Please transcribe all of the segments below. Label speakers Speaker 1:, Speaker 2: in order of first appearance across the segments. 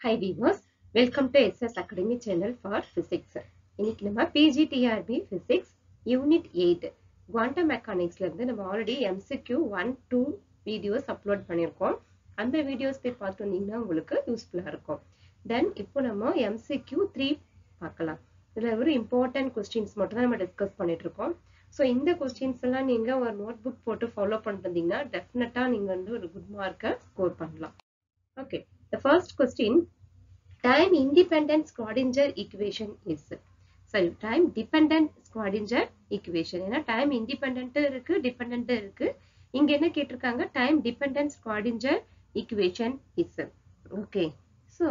Speaker 1: Hi viewers welcome to SS academy channel for physics இன்னைக்கு நம்ம PGTRB physics unit eight quantum மெக்கானிக்ஸ்லேருந்து நம்ம already MCQ one two videos upload பண்ணியிருக்கோம். அந்த videos போய் பார்த்து வந்தீங்கன்னா உங்களுக்கு யூஸ்ஃபுல்லாக இருக்கும். தென் இப்போ நம்ம எம்சிக்யூ த்ரீ பார்க்கலாம். இதில் ஒரு இம்பார்ட்டன்ட் கொஸ்டின்ஸ் மட்டும் தான் நம்ம டிஸ்கஸ் பண்ணிட்டு இருக்கோம் ஸோ இந்த கொஸ்டின்ஸ் எல்லாம் நீங்க ஒரு நோட் புக் போட்டு ஃபாலோ பண்ணிட்டு வந்தீங்கன்னா டெஃபினட்டா நீங்க வந்து ஒரு குட் மார்க்கை ஸ்கோர் பண்ணலாம். Okay the first question time independent Schrodinger equation is sorry time dependent Schrodinger equation ஏன்னா டைம் இண்டிபெண்ட் இருக்கு டிபெண்ட் இருக்கு. இங்க என்ன கேட்டிருக்காங்க? Time dependent Schrodinger equation is okay so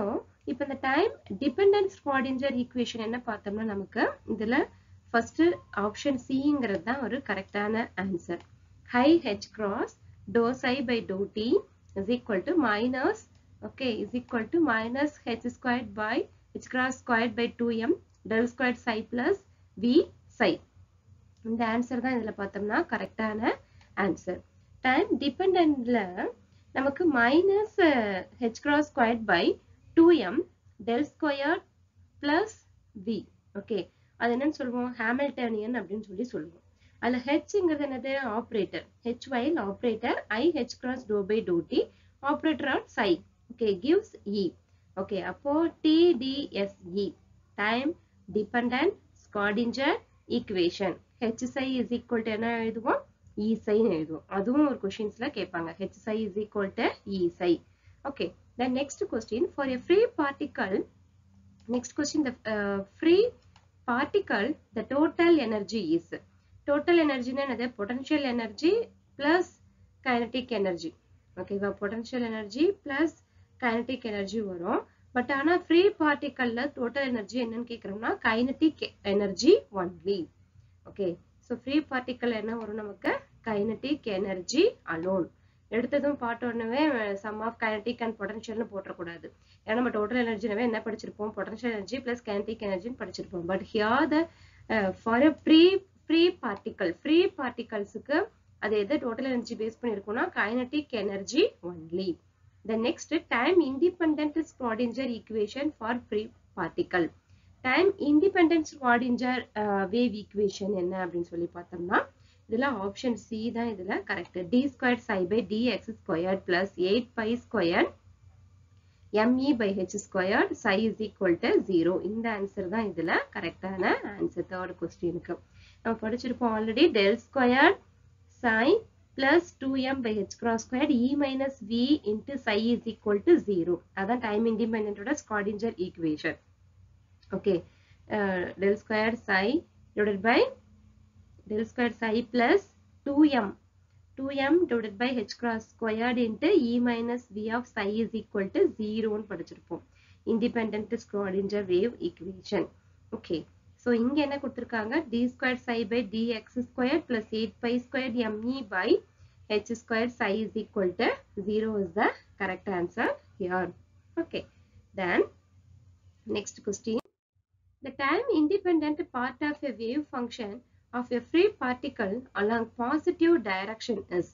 Speaker 1: இப்போ இந்த டைம் டிபெண்டன்ட் ஸ்குவாடிஞ்சர் ஈக்குவேஷன் என்ன பார்த்தோம்னா நமக்கு இதுல ஃபர்ஸ்ட் ஆப்ஷன் சிங்கிறது தான் ஒரு கரெக்டான answer I H cross do psi by do T is equal to minus okay is equal to minus h squared by h cross squared by 2m del squared psi plus v psi. இந்த answer தான் இதுல பார்த்தோம்னா கரெக்டான answer time டிபெண்டன்ட்ல நமக்கு minus H cross squared by two M del square plus V okay அது என்னன்னு சொல்லுவோம்? ஹேமில்டனியன் அப்படின்னு சொல்லி சொல்லுவோம். அதில் ஹெச்ங்கிறது என்னது? Operator H while operator I H cross do by do T operator on psi okay gives e okay அப்போ tdse time dependent schrodinger equation h psi is equal to என்ன எழுதுவோம் e psi எழுதுவோம் அதுவும் ஒரு கொஸ்டின்ஸ்ல கேட்பாங்க h psi is equal to e psi okay the next question for a free particle next question the uh, free particle the total energy is total energy என்னது potential energy plus kinetic energy ஓகேவா potential energy plus kinetic energy வரும். But ஆனா free பார்ட்டிக்கல்ல total energy என்னன்னு கேக்குறோம்னா kinetic energy only okay so free particle என்ன வரும் நமக்கு? Kinetic energy alone எடுத்ததும் பார்த்த சம் ஆஃப் கைனட்டிக் அண்ட் பொட்டன்ஷியல்னு போட்டக்கூடாது ஏன்னா நம்ம டோட்டல் எனர்ஜினவே என்ன படிச்சிருப்போம்? பொட்டன்ஷியல் எனர்ஜி பிளஸ் கைனட்டிக் எனர்ஜின்னு படிச்சிருப்போம். But here the for a free free particle free பார்ட்டிகல்ஸுக்கு அது எது total energy base பண்ணியிருக்கோம்னா kinetic energy only The next time independent Schrodinger equation for free particle. Time independent Schrodinger uh, wave என்ன அப்படின்னு சொல்லி பார்த்தோம்னா இதுல option C தான் இதுல correct D square psi by D X square plus eight pi square M E by H square psi is equal to zero இந்த answer தான் இதுல கரெக்டான ஆன்சர் தேர்ட் கொஸ்டினுக்கு நம்ம படிச்சிருப்போம் already del square psi plus 2m by h cross squared e minus v into psi is equal to 0. அதான் time independent ஓட Schrodinger equation. Okay. Del square psi divided by del square psi plus 2m. 2m divided by h cross squared into e minus v of psi is equal to 0 படிச்சிருப்போம். Independent Schrodinger wave equation. Okay. So, இங்க என்ன கொடுத்திருக்காங்க d squared psi by dx squared plus 8 pi squared me by h squared psi is equal to 0 is the correct answer here. Okay. Then, next question. The time independent part of a wave function of a free particle along positive direction is.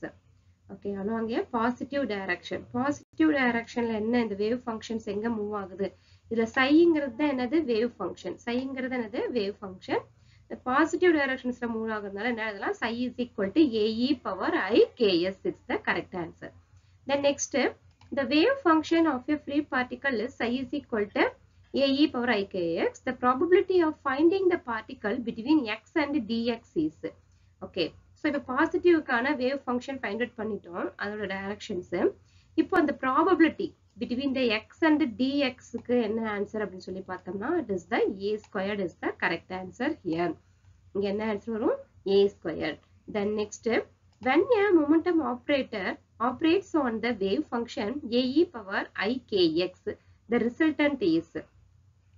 Speaker 1: Okay, along a positive direction. Positive direction என்ன இந்த wave functions எங்க move ஆகுது இதுல சைங்கிறது தான் என்னது? Wave function சைங்கிறது என்னது? Wave function இந்த பாசிட்டிவ் டைரக்ஷன்ஸ்ல மூவ் ஆகுறதுனால என்ன எழுதலாம் psi is equal to A E power I K S it's the correct answer then next the wave function of a free particle is psi is equal to A E power I K X the probability of finding the particle between X and D X is okay so இப்போ பாசிட்டிவ்க்கான wave function find out பண்ணிட்டோம் அதோட directions இப்போ அந்த probability between the x and dx க்கு என்ன answer அப்படின்னு சொல்லி பார்த்தோம்னா it is the a squared is the correct answer here இங்க என்ன ஆன்சர் வரும் a squared then next when a momentum operator operates on the wave function ae power ikx the resultant is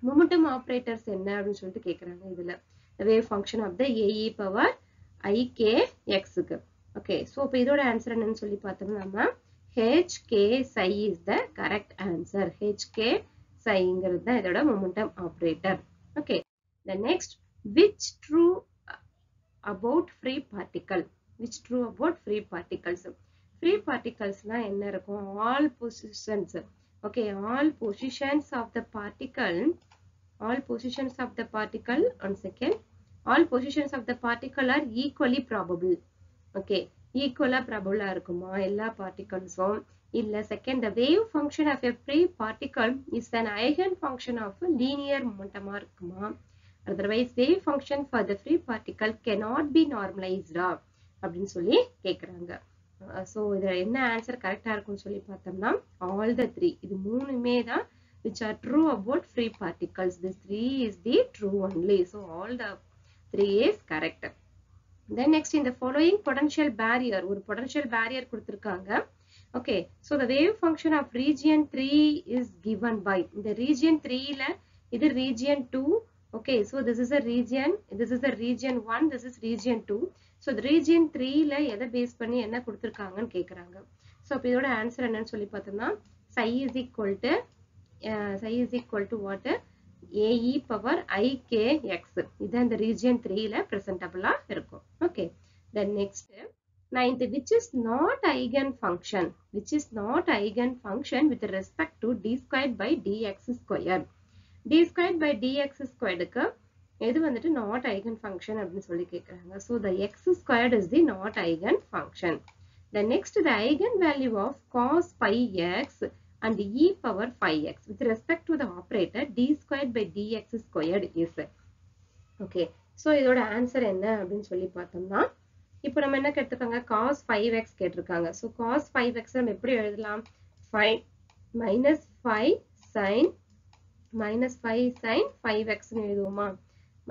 Speaker 1: momentum operators என்ன அப்படின்னு சொல்லிட்டு கேக்குறாங்க இதுல the wave function of the ae power ikx க்கு okay so இப்போ இதோட answer என்னன்னு சொல்லி பார்த்தோம்னா நம்ம HK psi is the correct answer. HK psi இங்கிறது தான் இதோட momentum operator. Okay. The next, which true about free particle? Which true about free particles? Free particles நான் என்ன இருக்கும்? All positions okay all positions of the particle all positions of the particle one second all positions of the particle are equally probable okay ஈக்குவலாக பிரபுலா இருக்குமா எல்லா பார்ட்டிகல்ஸும் இல்லை second the wave function of a free particle is an eigen function of linear மொமெண்டமா இருக்குமா otherwise wave function for the free particle cannot be நார்மலைஸ்டா அப்படின்னு சொல்லி கேட்குறாங்க so இதில் என்ன ஆன்சர் கரெக்டாக இருக்கும்னு சொல்லி பார்த்தோம்னா ஆல் த த்ரீ இது மூணுமே தான் which are true about free particles. This three is the true only so all the three is correct Then next in the following potential barrier, ஒரு potential barrier கொடுத்திருக்காங்க. Okay, so the wave function of region 3 is given by, இந்த region 3ல இது region 2, okay, so this is a region, this is a region 1, this is region 2. So the region 3ல எதை base பண்ணி என்ன கொடுத்திருக்காங்கன்னு கேக்குறாங்க. So அப்ப இதோட ஆன்சர் என்னன்னு சொல்லி பார்த்தோம்னா psi is equal to uh, psi is equal to what ae power ikx இது இந்த region 3ல presentable இருக்கும் okay then next ninth which is not eigen function which is not eigen function with respect to d squared by dx squared d squared by dx squaredக்கு எது வந்துட்டு not eigen function அப்படின்னு சொல்லி கேக்குறாங்க so the x squared is the not eigen function the next the eigen value of cos pi x and e power 5x with respect to the operator d squared by dx squared is okay so இதோட answer என்ன அப்படின்னு சொல்லி பார்த்தோம்னா இப்போ நம்ம என்ன கேட்டிருக்காங்க cos 5x கேட்டிருக்காங்க so cos 5x நம்ம எப்படி எழுதலாம் 5 minus 5 sin minus 5 sin 5x னு எழுதுவோமா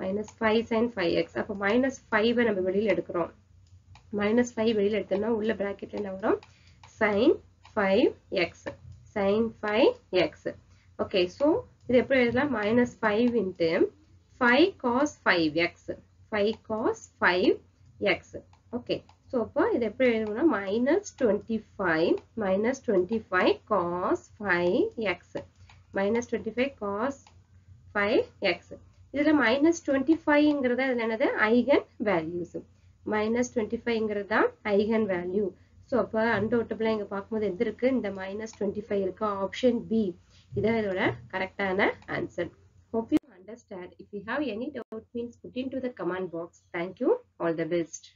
Speaker 1: minus 5 sin 5x அப்போ minus 5 நம்ம வெளியில எடுக்கிறோம் minus 5 வெளியில எடுத்தோம்னா உள்ள பிராக்கெட்ல என்ன வரும் sin 5x sin 5x. Okay, so இது எப்படி எழுதலாம் minus 5 into 5 cos 5x. 5 cos 5x. Okay, so அப்போ இது எப்படி எழுதணும்னா minus 25 minus 25 cos 5x. minus 25 cos 5x. இதில் minus 25ங்கிறது இதில் என்னது eigen values. minus 25ங்கிறது தான் eigen value. ஸோ அப்போ அன்டவுட்டபிளாக இங்கே பார்க்கும்போது எது இருக்கு? இந்த மைனஸ் டுவெண்ட்டி ஃபைவ் இருக்கு. ஆப்ஷன் பி இதான் இதோட கரெக்டான answer hope you understand if you have any doubt means put into the comment box thank you all the best